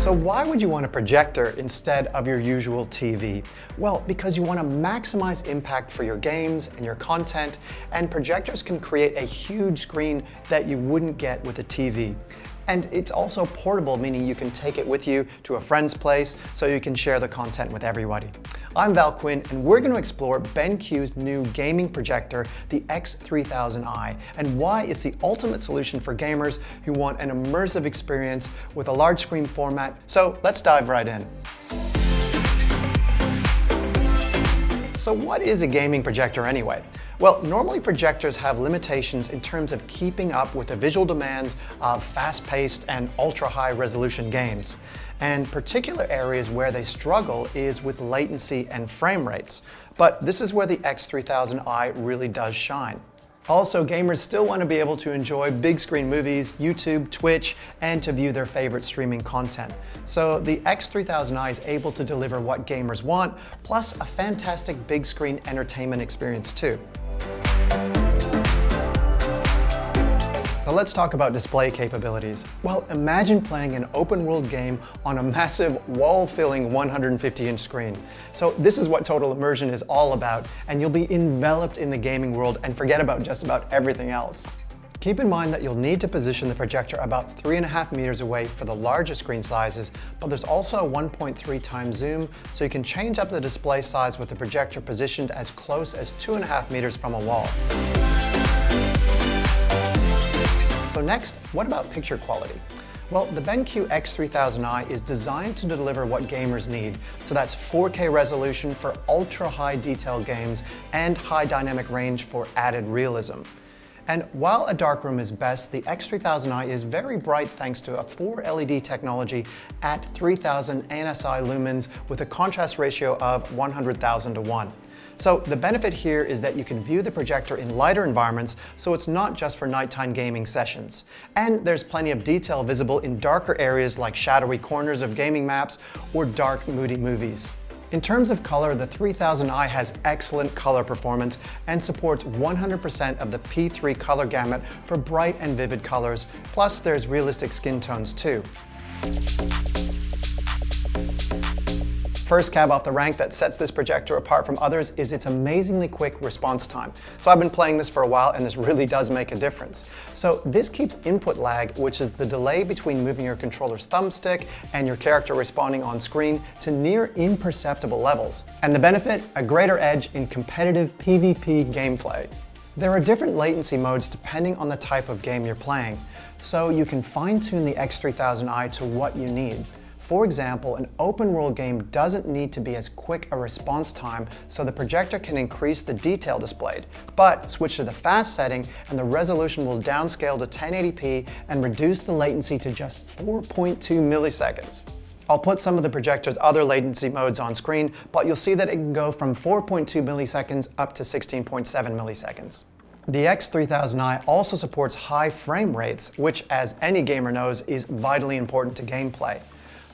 So why would you want a projector instead of your usual TV? Well, because you want to maximize impact for your games and your content, and projectors can create a huge screen that you wouldn't get with a TV. And it's also portable, meaning you can take it with you to a friend's place so you can share the content with everybody. I'm Val Quinn, and we're going to explore BenQ's new gaming projector, the X3000i, and why it's the ultimate solution for gamers who want an immersive experience with a large screen format. So let's dive right in. So what is a gaming projector anyway? Well, normally projectors have limitations in terms of keeping up with the visual demands of fast-paced and ultra-high resolution games. And particular areas where they struggle is with latency and frame rates. But this is where the X3000i really does shine. Also, gamers still want to be able to enjoy big screen movies, YouTube, Twitch, and to view their favorite streaming content. So the X3000i is able to deliver what gamers want, plus a fantastic big screen entertainment experience too. Now let's talk about display capabilities. Well, imagine playing an open world game on a massive wall-filling 150 inch screen. So this is what total immersion is all about, and you'll be enveloped in the gaming world and forget about just about everything else. Keep in mind that you'll need to position the projector about three and a half meters away for the larger screen sizes, but there's also a 1.3 times zoom, so you can change up the display size with the projector positioned as close as two and a half meters from a wall. So next, what about picture quality? Well, the BenQ X3000i is designed to deliver what gamers need. So that's 4K resolution for ultra high detail games and high dynamic range for added realism. And while a dark room is best, the X3000i is very bright thanks to a 4 LED technology at 3000 ANSI lumens with a contrast ratio of 100,000 to 1. So the benefit here is that you can view the projector in lighter environments, so it's not just for nighttime gaming sessions. And there's plenty of detail visible in darker areas like shadowy corners of gaming maps or dark, moody movies. In terms of color, the 3000i has excellent color performance and supports 100% of the P3 color gamut for bright and vivid colors, plus there's realistic skin tones too. First cab off the rank that sets this projector apart from others is its amazingly quick response time. So I've been playing this for a while and this really does make a difference. So this keeps input lag, which is the delay between moving your controller's thumbstick and your character responding on screen to near imperceptible levels. And the benefit, a greater edge in competitive PvP gameplay. There are different latency modes depending on the type of game you're playing, so you can fine tune the X3000i to what you need. For example, an open world game doesn't need to be as quick a response time, so the projector can increase the detail displayed. But switch to the fast setting and the resolution will downscale to 1080p and reduce the latency to just 4.2 milliseconds. I'll put some of the projector's other latency modes on screen, but you'll see that it can go from 4.2 milliseconds up to 16.7 milliseconds. The X3000i also supports high frame rates, which as any gamer knows is vitally important to gameplay.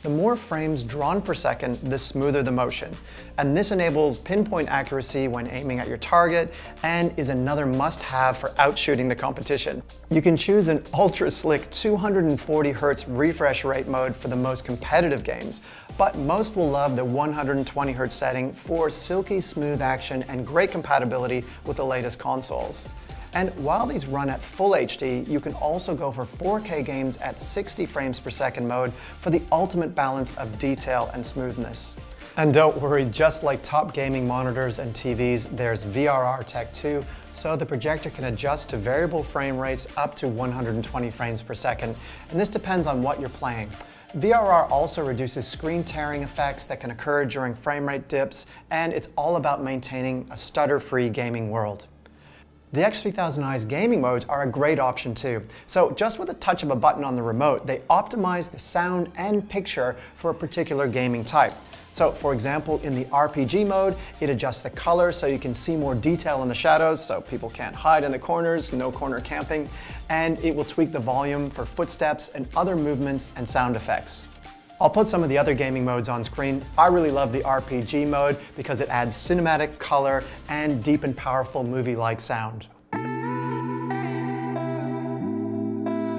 The more frames drawn per second, the smoother the motion. And this enables pinpoint accuracy when aiming at your target and is another must-have for outshooting the competition. You can choose an ultra-slick 240 Hz refresh rate mode for the most competitive games, but most will love the 120 Hz setting for silky smooth action and great compatibility with the latest consoles. And while these run at full HD, you can also go for 4K games at 60 frames per second mode for the ultimate balance of detail and smoothness. And don't worry, just like top gaming monitors and TVs, there's VRR Tech 2, so the projector can adjust to variable frame rates up to 120 frames per second, and this depends on what you're playing. VRR also reduces screen tearing effects that can occur during frame rate dips, and it's all about maintaining a stutter-free gaming world. The X3000i's gaming modes are a great option too. So just with a touch of a button on the remote, they optimize the sound and picture for a particular gaming type. So for example, in the RPG mode, it adjusts the color so you can see more detail in the shadows so people can't hide in the corners, no corner camping, and it will tweak the volume for footsteps and other movements and sound effects. I'll put some of the other gaming modes on screen. I really love the RPG mode because it adds cinematic color and deep and powerful movie-like sound.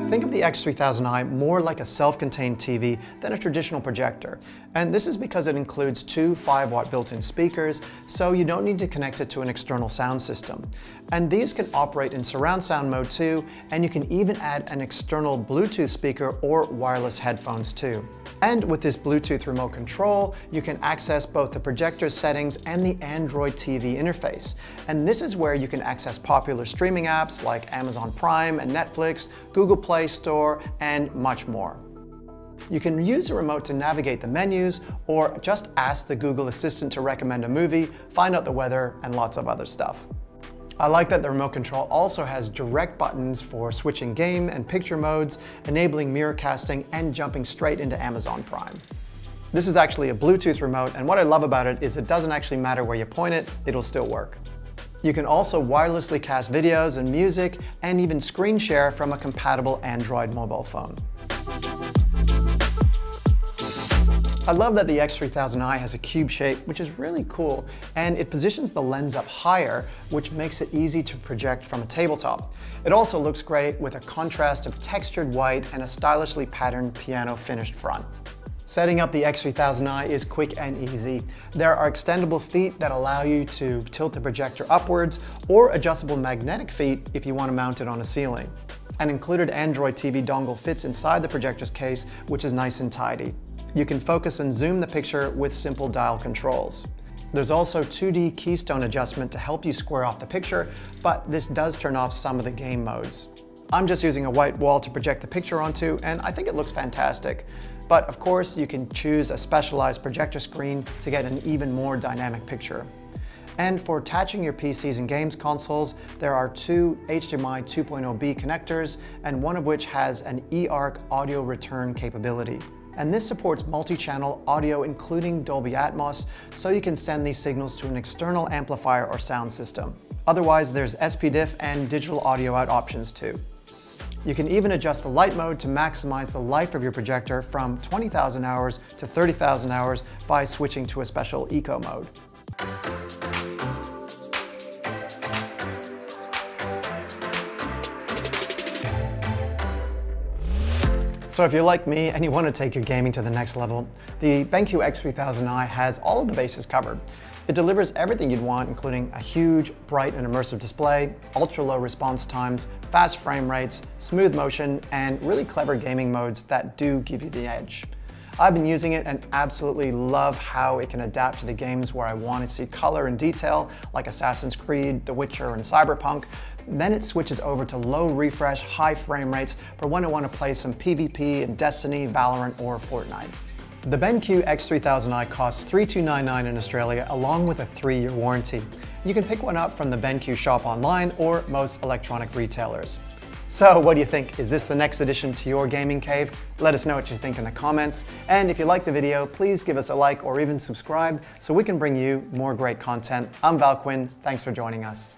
Think of the X3000i more like a self-contained TV than a traditional projector. And this is because it includes two 5 watt built-in speakers, so you don't need to connect it to an external sound system. And these can operate in surround sound mode too, and you can even add an external Bluetooth speaker or wireless headphones too. And with this Bluetooth remote control, you can access both the projector settings and the Android TV interface. And this is where you can access popular streaming apps like Amazon Prime and Netflix, Google Play Store, and much more. You can use the remote to navigate the menus or just ask the Google Assistant to recommend a movie, find out the weather, and lots of other stuff. I like that the remote control also has direct buttons for switching game and picture modes, enabling mirror casting and jumping straight into Amazon Prime. This is actually a Bluetooth remote, and what I love about it is it doesn't actually matter where you point it, it'll still work. You can also wirelessly cast videos and music, and even screen share from a compatible Android mobile phone. I love that the X3000i has a cube shape, which is really cool, and it positions the lens up higher, which makes it easy to project from a tabletop. It also looks great with a contrast of textured white and a stylishly patterned piano finished front. Setting up the X3000i is quick and easy. There are extendable feet that allow you to tilt the projector upwards or adjustable magnetic feet if you want to mount it on a ceiling. An included Android TV dongle fits inside the projector's case, which is nice and tidy. You can focus and zoom the picture with simple dial controls. There's also 2D keystone adjustment to help you square off the picture, but this does turn off some of the game modes. I'm just using a white wall to project the picture onto, and I think it looks fantastic. But of course, you can choose a specialized projector screen to get an even more dynamic picture. And for attaching your PCs and games consoles, there are two HDMI 2.0B connectors, and one of which has an eARC audio return capability and this supports multi-channel audio including Dolby Atmos, so you can send these signals to an external amplifier or sound system. Otherwise, there's SPDIF and digital audio out options too. You can even adjust the light mode to maximize the life of your projector from 20,000 hours to 30,000 hours by switching to a special eco mode. So if you're like me and you want to take your gaming to the next level, the BenQ X3000i has all of the bases covered. It delivers everything you'd want, including a huge, bright and immersive display, ultra-low response times, fast frame rates, smooth motion, and really clever gaming modes that do give you the edge. I've been using it and absolutely love how it can adapt to the games where I want to see color and detail, like Assassin's Creed, The Witcher, and Cyberpunk, then it switches over to low refresh, high frame rates for when I want to play some PvP in Destiny, Valorant, or Fortnite. The BenQ X3000i costs 3299 in Australia along with a three-year warranty. You can pick one up from the BenQ shop online or most electronic retailers. So what do you think? Is this the next addition to your gaming cave? Let us know what you think in the comments. And if you like the video, please give us a like or even subscribe so we can bring you more great content. I'm Val Quinn. Thanks for joining us.